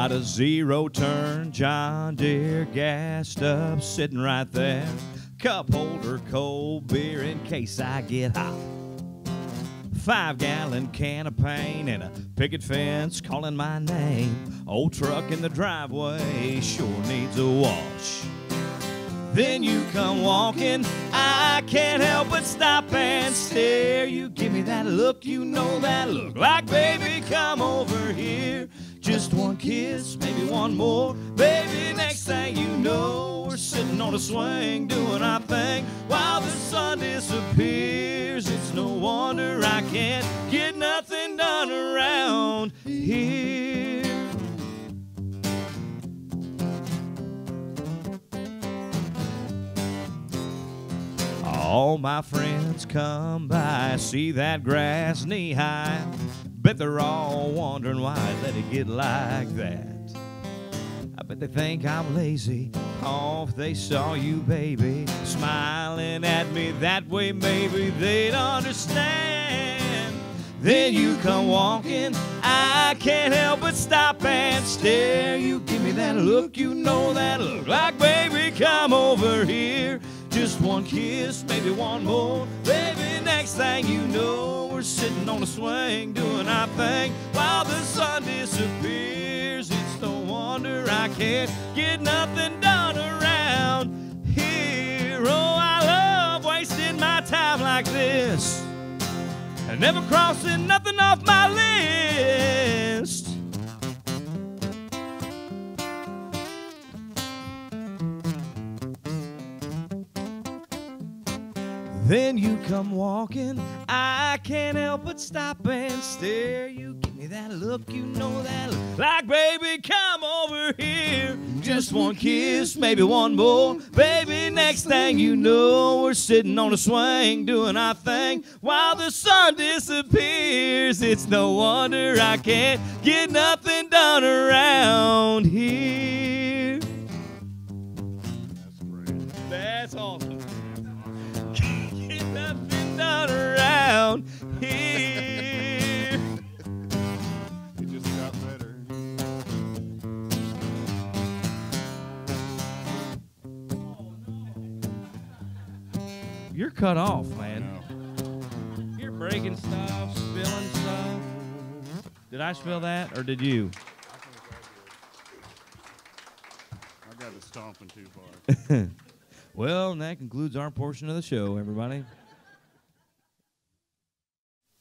Got a zero turn John Deere gassed up, sitting right there. Cup holder, cold beer in case I get hot. Five gallon can of paint and a picket fence calling my name. Old truck in the driveway sure needs a wash. Then you come walking, I can't help but stop and stare. You give me that look, you know that look. Like, baby, come over here. Just one kiss, maybe one more. Baby, next thing you know, we're sitting on a swing doing our thing while the sun disappears. It's no wonder I can't All my friends come by, see that grass knee high. Bet they're all wondering why I let it get like that. I bet they think I'm lazy. Oh, if they saw you, baby, smiling at me that way, maybe they'd understand. Then you come walking, I can't help but stop and stare. You give me that look, you know that look. Like, baby, come over here. Just one kiss, maybe one more. Baby, next thing you know, we're sitting on a swing doing our thing while the sun disappears. It's no wonder I can't get nothing done around here. Oh, I love wasting my time like this and never crossing nothing off my list. Then you come walking, I can't help but stop and stare. You give me that look, you know that look. Like, baby, come over here. Just one kiss, maybe one more. Baby, next thing you know, we're sitting on a swing doing our thing while the sun disappears. It's no wonder I can't get nothing done around You're cut off, man. You're breaking stuff, spilling stuff. Did I spill that or did you? I got it stomping too far. Well, and that concludes our portion of the show, everybody.